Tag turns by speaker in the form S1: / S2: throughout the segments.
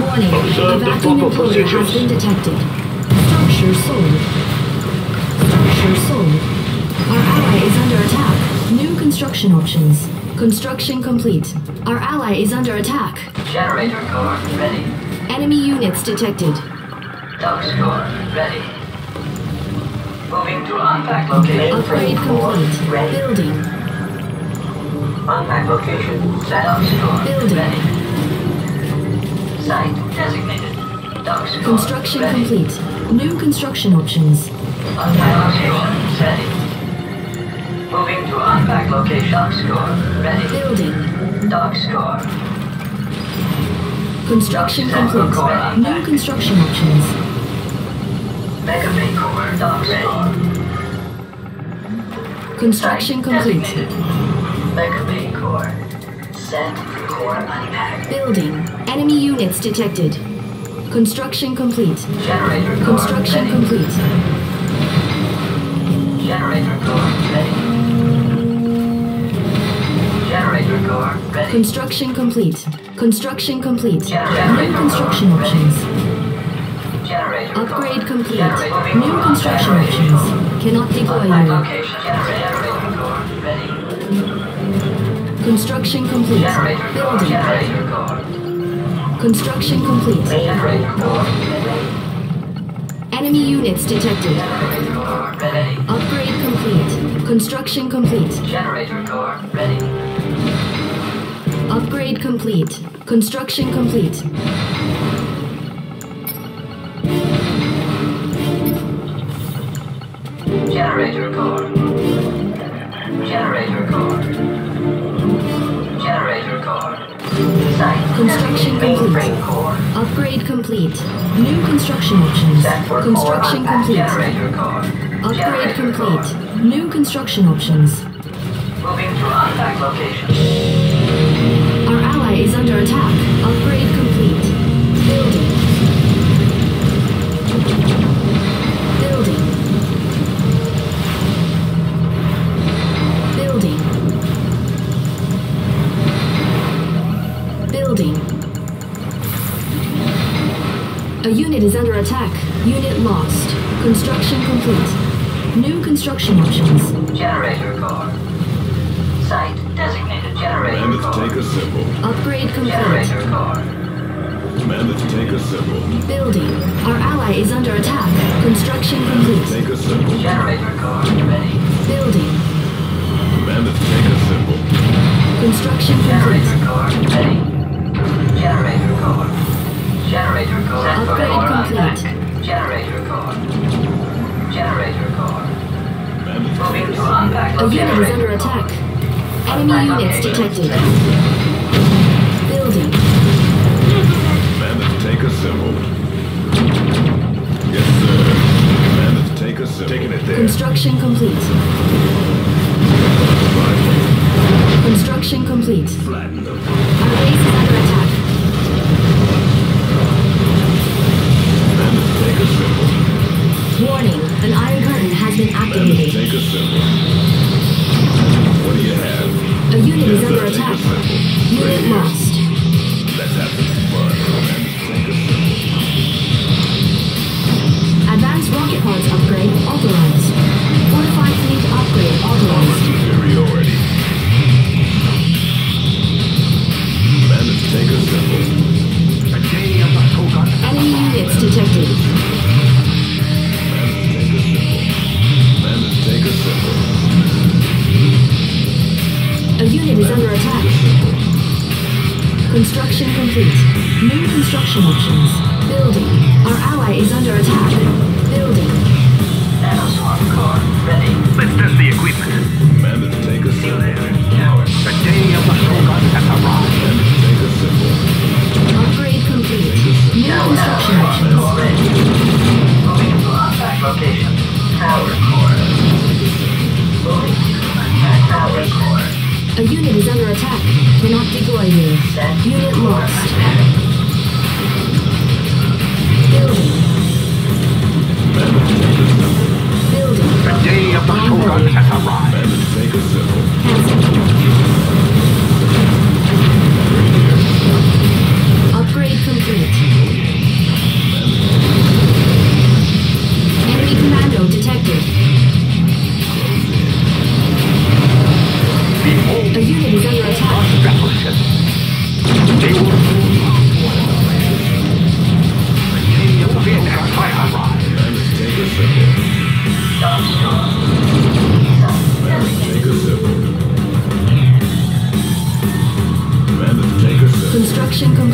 S1: Warning.
S2: Observe the
S1: a vacuum
S2: proper
S1: employer has been detected. Structure sold. Structure sold. Our ally is under attack. New construction options. Construction complete. Our ally is under attack.
S3: Generator core ready.
S1: Enemy units detected.
S3: Dogs core ready. Moving to unpack location.
S1: Upgrade complete.
S3: Ready.
S1: Building.
S3: Unpack location. Set up store.
S1: Building.
S3: Ready. Site designated.
S1: Construction
S3: ready.
S1: complete. New construction options.
S3: Unpack location. Ready. Moving to unpack location. Dogs core ready.
S1: Building.
S3: Dogs core.
S1: Construction complete. New construction options.
S3: Mecha Bay core. Dogs core.
S1: Construction complete.
S3: Designated. Mecha Bay core. Set core.
S1: Building. Enemy units detected. Construction complete.
S3: Generator core
S1: Construction
S3: ready.
S1: complete.
S3: Generator core ready. Generator core ready.
S1: Construction complete. Construction complete.
S3: Generator
S1: New construction options.
S3: Generator.
S1: Upgrade complete.
S3: Generator
S1: New construction options. Cannot deploy you.
S3: location. Generator core ready.
S1: Construction complete. Building. Construction complete. Enemy units detected.
S3: Generator core ready.
S1: Upgrade complete. Construction complete.
S3: Generator core ready.
S1: Upgrade complete. Construction complete.
S3: Generator core. Generator core. Site.
S1: Construction complete. Upgrade complete. New construction options.
S3: Set for core
S1: Construction complete. Upgrade complete. New construction options.
S3: Moving to unpack location.
S1: Our ally is under attack. Upgrade complete. Building. A unit is under attack. Unit lost. Construction complete. New construction options.
S3: Generator core. Site designated generator
S4: Bandits
S3: core.
S4: take a symbol.
S1: Upgrade complete.
S3: Generator core.
S4: Bandits take a symbol.
S1: Building. Our ally is under attack. Construction complete.
S4: Take a symbol.
S3: Generator core ready.
S1: Building.
S4: Bandits take a symbol.
S1: Construction
S3: Generator
S1: complete.
S3: core ready. Generator core. Generator core.
S1: Upgrade complete.
S3: Generator core. Generator core. Moving to
S4: a
S3: unpack
S1: A unit is under attack. Enemy units detected. Building.
S4: Bandits take a symbol. Yes, sir. Bandits take a symbol. Taking it there.
S1: Construction complete. Construction complete.
S4: Flatten them.
S1: Our base is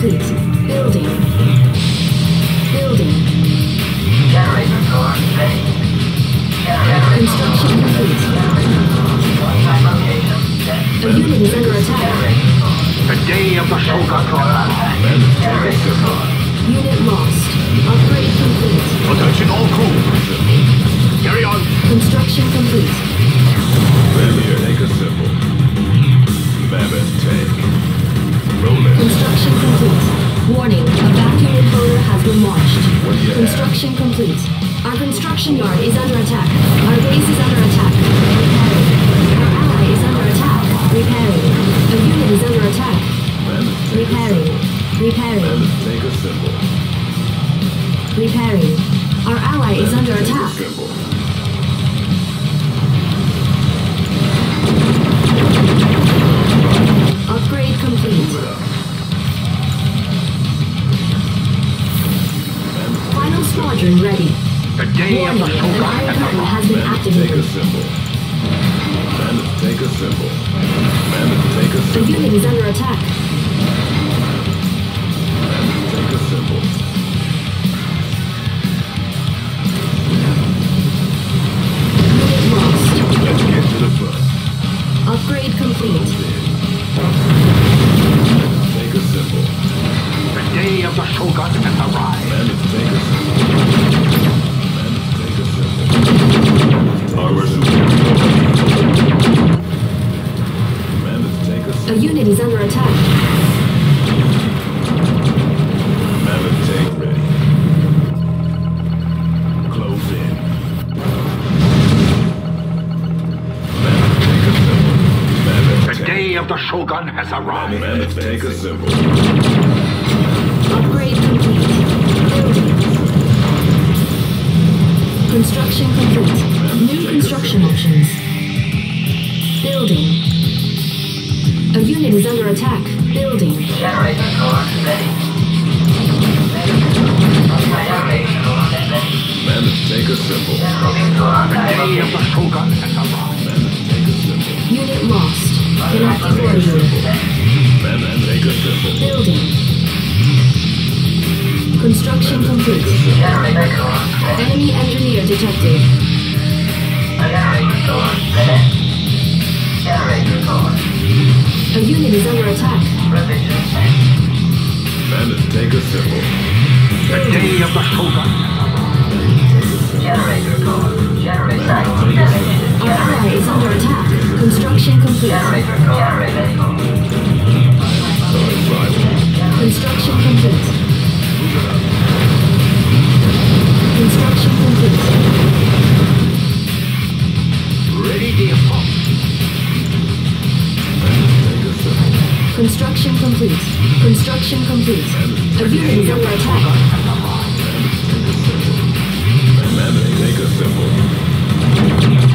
S1: 对 is under attack. Repairing. Repairing. Repairing. Our ally is under attack. Upgrade complete. Final squadron ready.
S5: The day
S1: Warning, of
S5: the
S1: Soka
S5: has
S1: been activated.
S4: Tanker symbol. Symbol.
S1: The unit is under attack. Unit lost.
S4: Let's get to the front.
S1: Upgrade complete.
S4: Tanker symbol.
S5: The day of the Shogun has arrived.
S4: Symbol.
S1: examined Construction complete. Enemy engineer detected. A unit is under attack.
S4: Bandit, take a symbol.
S5: The day of the Shogun.
S3: Generator core. Generator
S1: site. Our is under attack. Construction complete.
S3: Generator core.
S1: Construction complete. Construction complete.
S5: Ready
S4: vehicle.
S1: Construction complete. Construction complete. A unit under attack.
S4: Command, make a
S1: simple.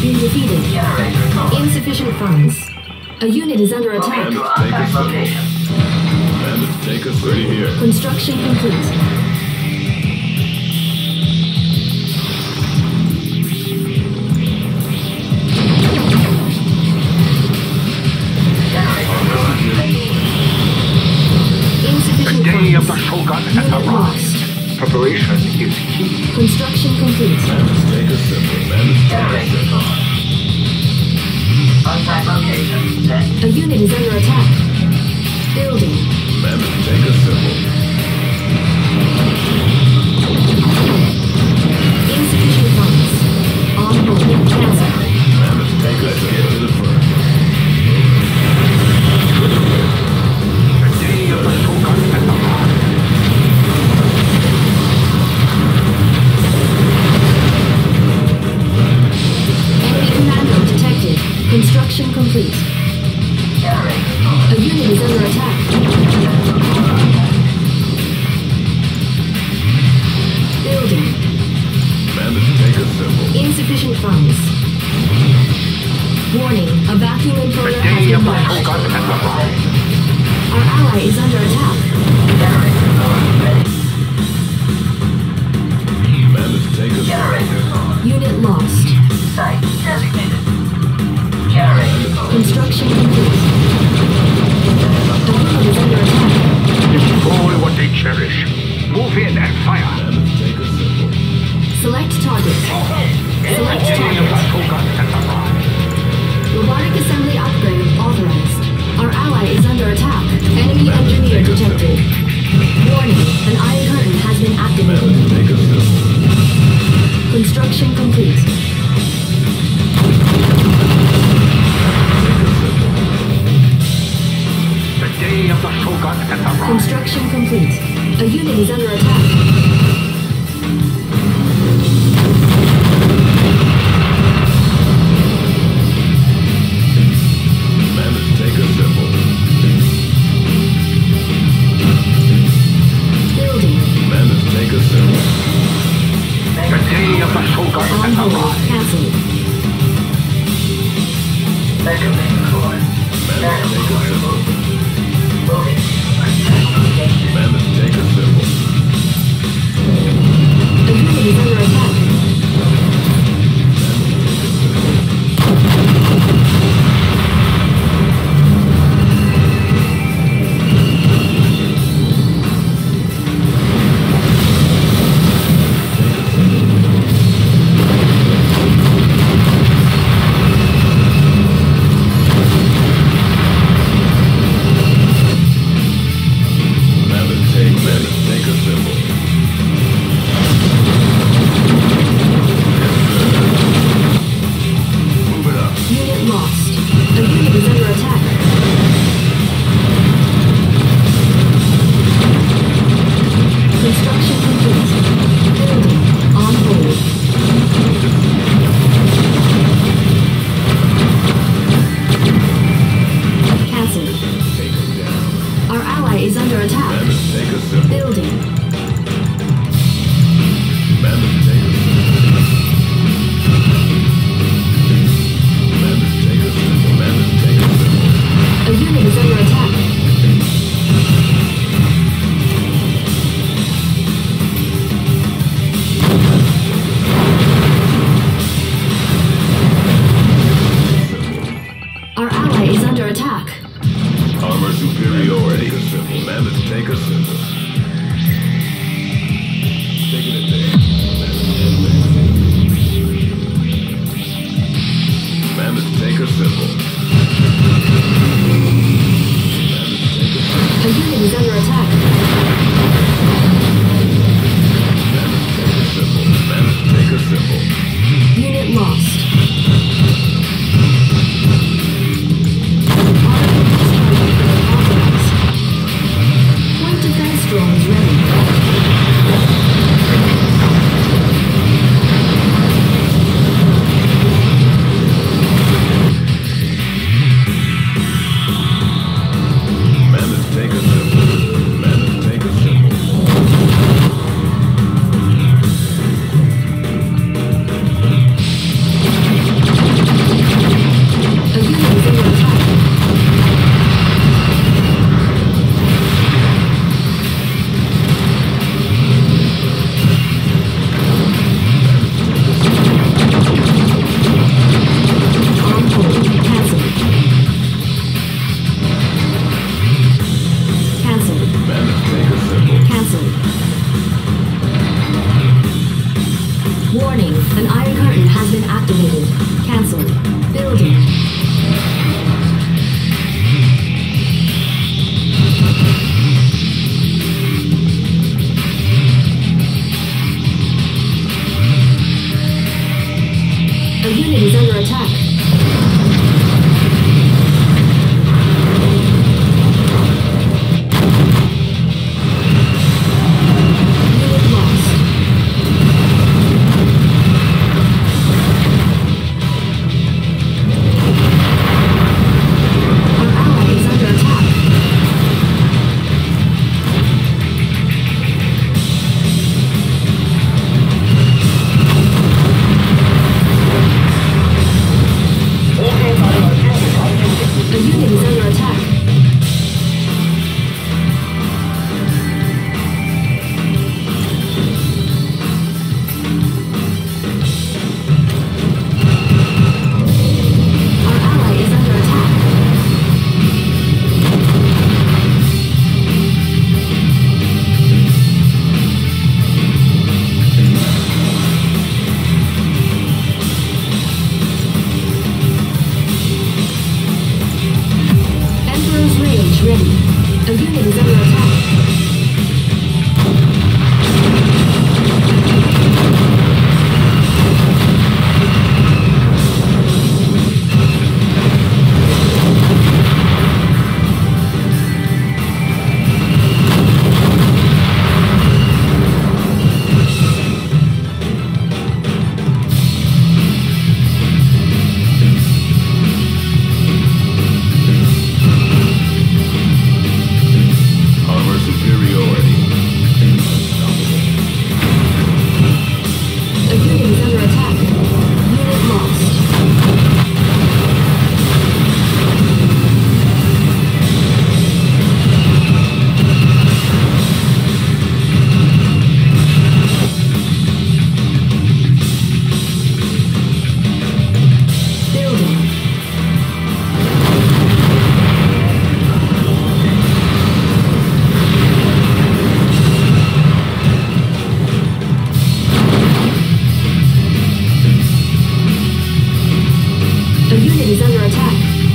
S1: been defeated. Insufficient funds. A unit is under attack.
S4: Take us here.
S1: Construction complete.
S5: The day of the Shogun and
S1: the
S5: preparation is key.
S1: Construction complete.
S4: Let's
S3: take a simple then.
S1: A unit is under attack. Building.
S4: Let's take a simple.
S1: Insufficient funds. On hold. Cancel.
S4: Let's
S3: take
S1: a
S4: simple.
S1: Select target. Select target. Robotic assembly upgrade authorized. Our ally is under attack. Enemy engineer detected. Warning, an iron curtain has been activated. Construction complete. Construction complete. A unit is under attack.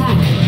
S1: attack.